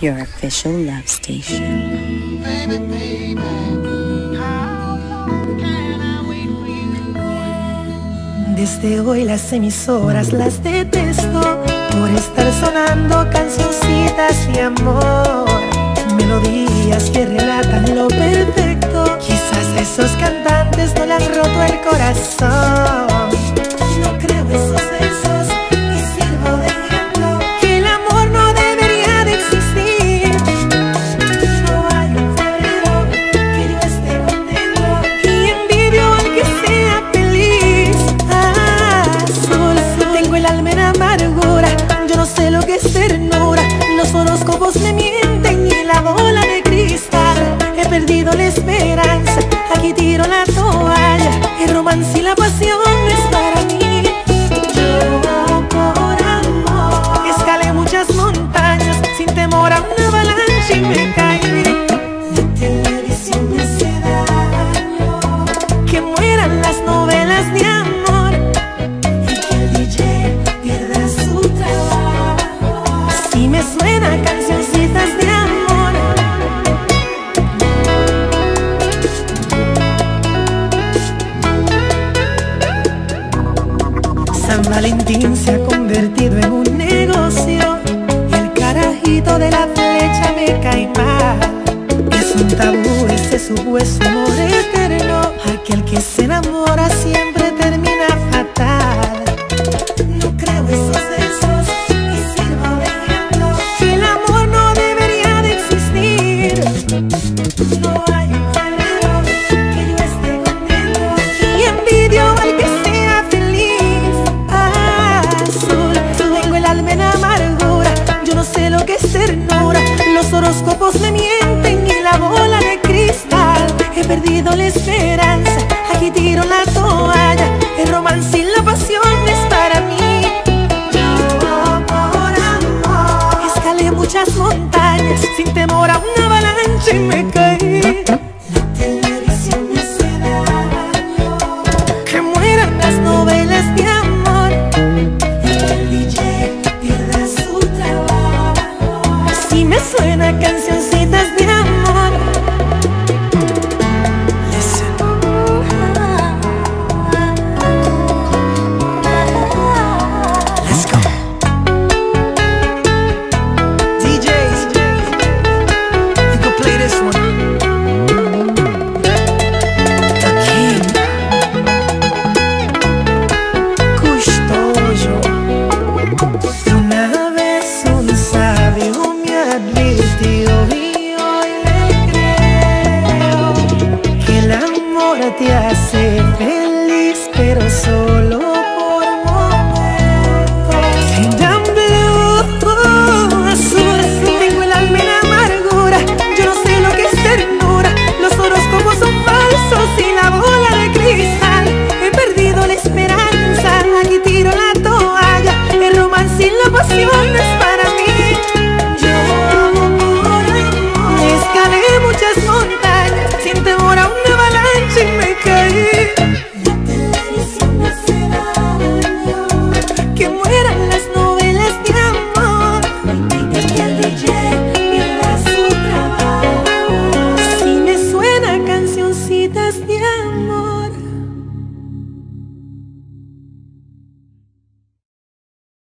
your official love station. Desde hoy las emisoras las detesto por estar sonando cancioncitas de amor, melodías que relatan lo perfecto. Quizás a esos cantantes no le han roto el corazón. Me mienten y la bola de cristal. He perdido la esperanza, aquí tiro la toalla. El romance y la pasión es para mí. Yo por amor escalé muchas montañas sin temor a una avalancha y me caí. La televisión me hace daño, que mueran las novelas Si me suena cancioncitas de amor. San Valentín se ha convertido en un negocio y el carajito de la flecha me cae mal. Es un tabú ese supuesto amor eterno. Sin temor a una avalancha y me caí. Te hace feliz, pero solo por momentos. I'm blue, azul, tengo el alma en amargura, yo no sé lo que es ternura, los horóscopos son falsos y la bola de cristal. He perdido la esperanza, aquí tiro la toalla, el romance y la pasión